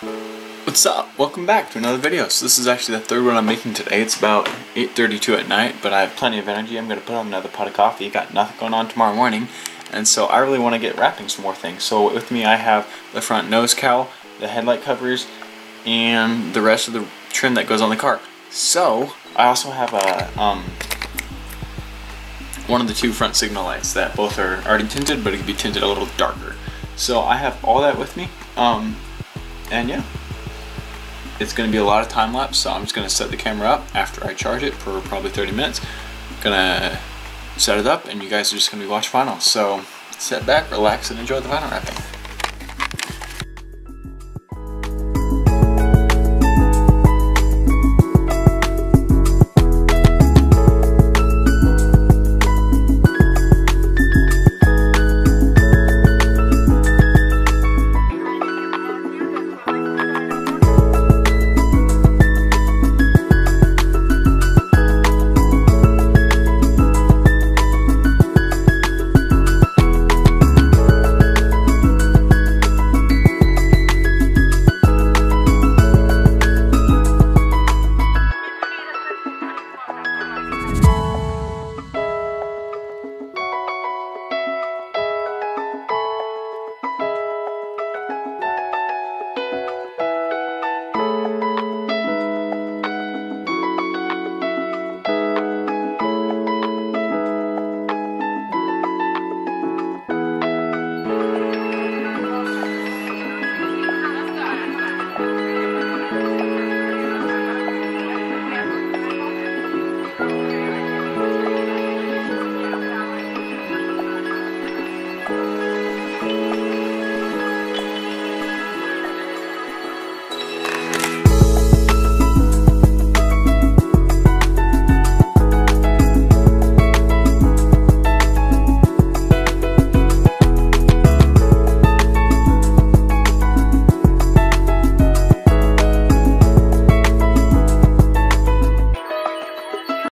What's up? Welcome back to another video. So this is actually the third one I'm making today. It's about 8.32 at night, but I have plenty of energy. I'm going to put on another pot of coffee. Got nothing going on tomorrow morning, and so I really want to get wrapping some more things. So with me I have the front nose cowl, the headlight covers, and the rest of the trim that goes on the car. So I also have a um, one of the two front signal lights that both are already tinted, but it could be tinted a little darker. So I have all that with me, um, and yeah, it's going to be a lot of time lapse. So I'm just going to set the camera up after I charge it for probably 30 minutes. Gonna set it up, and you guys are just to be watching vinyl. So sit back, relax, and enjoy the final wrapping.